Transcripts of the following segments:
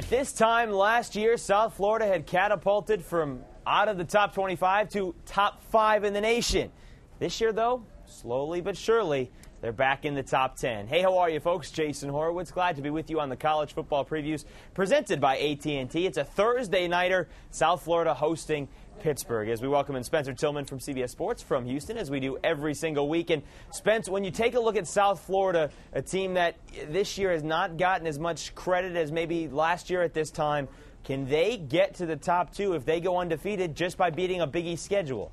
At this time last year, South Florida had catapulted from out of the top 25 to top five in the nation. This year, though, slowly but surely, they're back in the top 10. Hey, how are you, folks? Jason Horowitz, glad to be with you on the college football previews presented by AT&T. It's a Thursday nighter, South Florida hosting Pittsburgh. As we welcome in Spencer Tillman from CBS Sports from Houston, as we do every single week. And Spence, when you take a look at South Florida, a team that this year has not gotten as much credit as maybe last year at this time, can they get to the top two if they go undefeated just by beating a Big East schedule?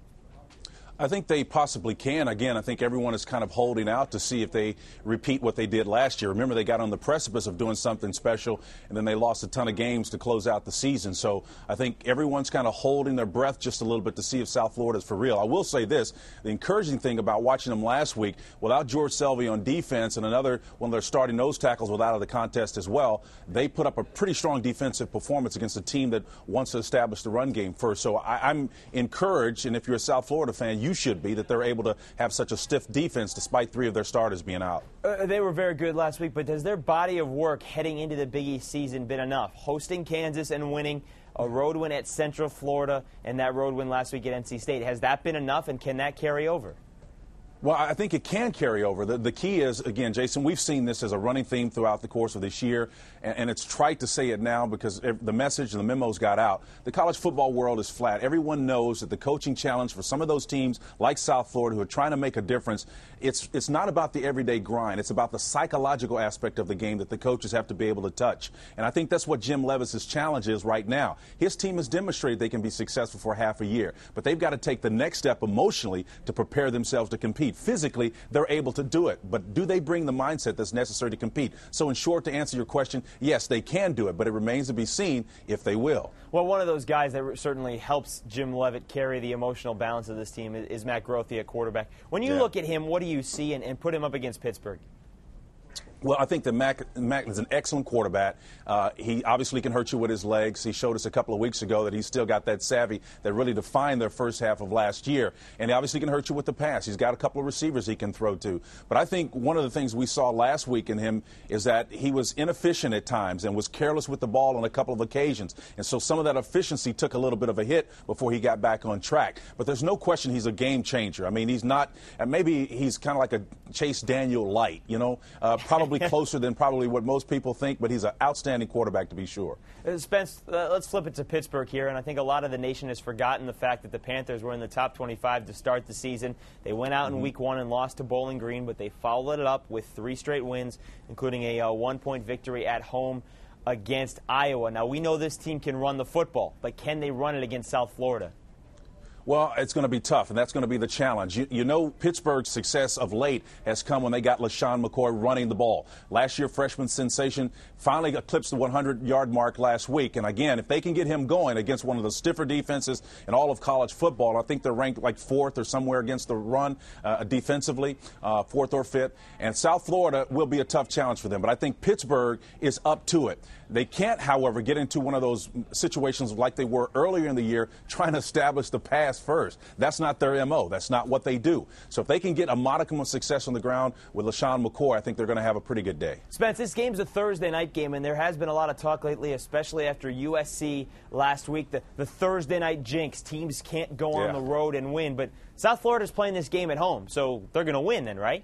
I think they possibly can. Again, I think everyone is kind of holding out to see if they repeat what they did last year. Remember, they got on the precipice of doing something special, and then they lost a ton of games to close out the season. So I think everyone's kind of holding their breath just a little bit to see if South Florida is for real. I will say this the encouraging thing about watching them last week, without George Selvie on defense and another one of their starting nose tackles without of the contest as well, they put up a pretty strong defensive performance against a team that wants to establish the run game first. So I, am encouraged, and if you're a South Florida fan, you should be that they're able to have such a stiff defense despite three of their starters being out. Uh, they were very good last week, but has their body of work heading into the Big East season been enough? Hosting Kansas and winning a road win at Central Florida and that road win last week at NC State. Has that been enough, and can that carry over? Well, I think it can carry over. The, the key is, again, Jason, we've seen this as a running theme throughout the course of this year, and, and it's trite to say it now because the message and the memos got out. The college football world is flat. Everyone knows that the coaching challenge for some of those teams, like South Florida, who are trying to make a difference, it's, it's not about the everyday grind. It's about the psychological aspect of the game that the coaches have to be able to touch. And I think that's what Jim Leavitt's challenge is right now. His team has demonstrated they can be successful for half a year, but they've got to take the next step emotionally to prepare themselves to compete compete. Physically, they're able to do it. But do they bring the mindset that's necessary to compete? So, in short, to answer your question, yes, they can do it, but it remains to be seen if they will. Well, one of those guys that certainly helps Jim Leavitt carry the emotional balance of this team is Matt Grothe at quarterback. When you yeah. look at him, what do you see and, and put him up against Pittsburgh? Well, I think that Mac, Mac is an excellent quarterback. Uh, he obviously can hurt you with his legs. He showed us a couple of weeks ago that he's still got that savvy that really defined their first half of last year. And he obviously can hurt you with the pass. He's got a couple of receivers he can throw to. But I think one of the things we saw last week in him is that he was inefficient at times and was careless with the ball on a couple of occasions. And so some of that efficiency took a little bit of a hit before he got back on track. But there's no question he's a game changer. I mean, he's not, and maybe he's kind of like a Chase Daniel light, you know, uh, probably probably closer than probably what most people think, but he's an outstanding quarterback to be sure. Uh, Spence, uh, let's flip it to Pittsburgh here, and I think a lot of the nation has forgotten the fact that the Panthers were in the top 25 to start the season. They went out mm-hmm. in week one and lost to Bowling Green, but they followed it up with three straight wins, including a uh, one point victory at home against Iowa. Now, we know this team can run the football, but can they run it against South Florida? Well, it's going to be tough, and that's going to be the challenge. You, you, know, Pittsburgh's success of late has come when they got LeSean McCoy running the ball. Last year, freshman sensation finally eclipsed the 100 yard mark last week. And again, if they can get him going against one of the stiffer defenses in all of college football, I think they're ranked like fourth or somewhere against the run uh, defensively, uh, fourth or fifth. And South Florida will be a tough challenge for them. But I think Pittsburgh is up to it. They can't, however, get into one of those situations like they were earlier in the year trying to establish the pass first. That's not their MO. That's not what they do. So if they can get a modicum of success on the ground with LeSean McCoy, I think they're going to have a pretty good day. Spence, this game's a Thursday night game, and there has been a lot of talk lately, especially after USC last week. The, the Thursday night jinx. Teams can't go on the road and win. But South Florida's playing this game at home, so they're going to win then, right?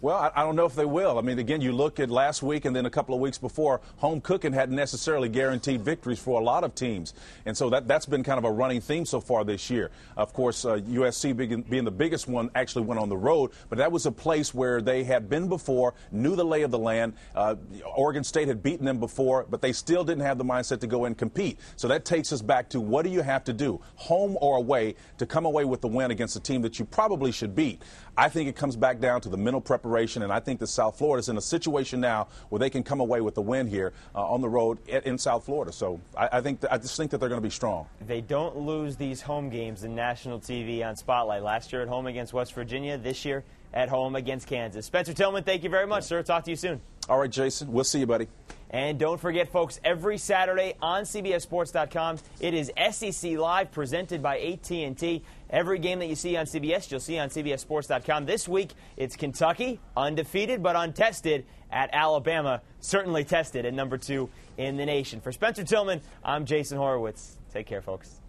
Well, I, I, don't know if they will. I mean, again, you look at last week and then a couple of weeks before, home cooking hadn't necessarily guaranteed victories for a lot of teams. And so that, that's been kind of a running theme so far this year. Of course, uh, USC being, being the biggest one actually went on the road, but that was a place where they had been before, knew the lay of the land. Uh, Oregon State had beaten them before, but they still didn't have the mindset to go and compete. So that takes us back to what do you have to do, home or away, to come away with the win against a team that you probably should beat. I think it comes back down to the mental preparation, and I think that South Florida is in a situation now where they can come away with the win here uh, on the road in South Florida. So I, I think th- I just think that they're going to be strong. They don't lose these home games in national TV on Spotlight. Last year at home against West Virginia, this year at home against Kansas. Spencer Tillman, thank you very much, yeah. sir. Talk to you soon. All right, Jason. We'll see you, buddy. And don't forget, folks, every Saturday on CBSSports.com, it is SEC Live presented by AT&T. Every game that you see on CBS, you'll see on CBSSports.com. This week, it's Kentucky, undefeated but untested, at Alabama, certainly tested at number two in the nation. For Spencer Tillman, I'm Jason Horowitz. Take care, folks.